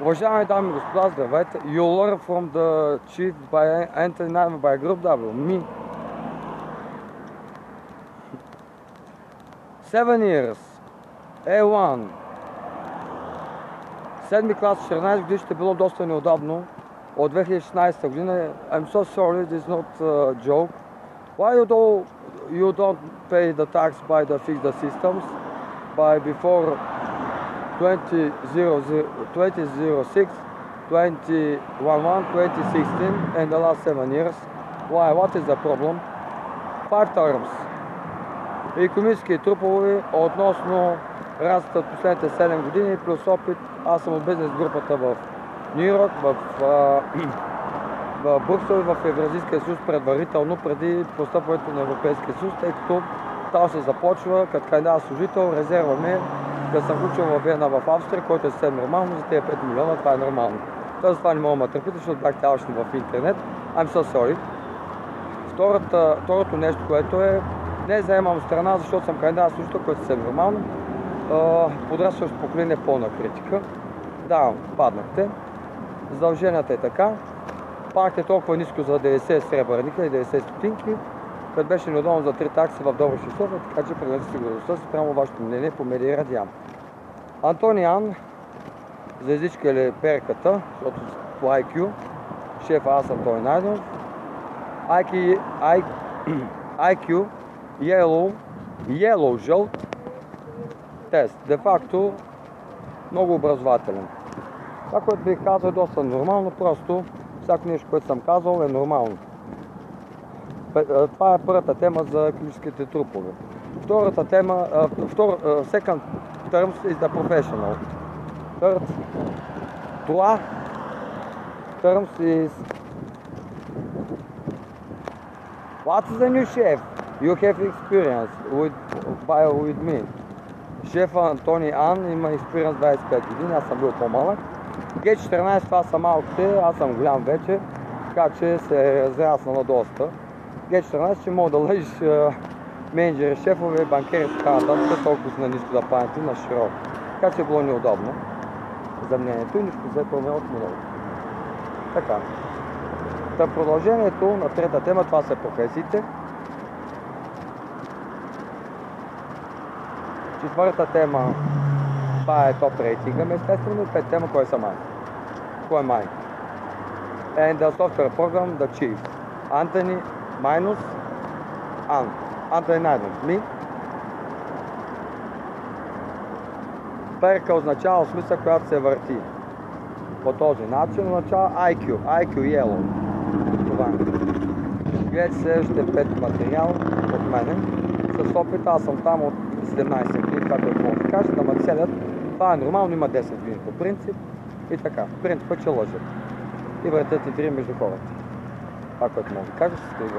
Уважаеми дами и господа, здравейте. You learn from the chief by Nine by Group W. Me. Seven years. A1. Седми клас, 14 години ще било доста неудобно. От 2016 година. I'm so sorry, this is not a joke. Why you don't, you don't pay the tax by the fixed systems? By before 2006, 2011, 2016 and the last seven years. Why? What is the problem? Five terms. Економически трупове относно разликата от последните 7 години плюс опит. Аз съм от бизнес групата в Нью Йорк, в, в Брюксел и в Евразийския съюз предварително, преди постъпването на Европейския съюз, тъй като там се започва като кандидат служител, резерва ми да съм учил в Вена в Австрия, който е съвсем нормално, за тези 5 милиона това е нормално. Тоест това не мога да търпите, защото бях цялостно в интернет. I'm so sorry. Втората, второто нещо, което е, не заемам страна, защото съм кандидат служител, което е съвсем нормално. Подрастващо поколение пълна критика. Да, паднахте. Задълженията е така. Пак е толкова ниско за 90 сребърника и 90 стотинки, което беше неудобно за три такси в добро условия, така че предварете сигурността спрямо вашето мнение по медиа радиан. Антониан, за езичка или перката, защото по IQ, шеф аз съм той Найденов. IQ, IQ, Yellow, Yellow, жълт, тест. Де факто много образователен. Това, което бих казал е доста нормално, просто всяко нещо, което съм казал е нормално. Това е първата тема за клиническите трупове. Втората тема, втор, second terms is the professional. Third, това terms is What's the new chef? You have experience with, by, with me. Шефа Антони Ан има experience 25 години, аз съм бил по-малък. Г14 това са малките, аз съм голям вече, така че се е разраснала доста. Г14 ще мога да лъжиш менеджери, шефове, банкери и така нататък, толкова на ниско да памeti на широко. Така че е било неудобно за мнението и нищо взето ме от миналото. Така. Та продължението на трета тема, това са професиите. Четвърта тема, това е топ рейтинга, естествено. Пет тема, кой са май. Кой е май? And the software program, the chief. Anthony minus Ан. Anthony Найден. Ми. Перка означава смисъл, която се върти. По този начин означава IQ. IQ Yellow. Това е. Гледайте следващите пет материал от мене. С опит аз съм там от 17 години, както е да кажа, да ме целят. Това е нормално, има 10 години по принцип. И така, принципът, че лъжат. И въртят интриги между хората. Това, което мога да кажа, ще се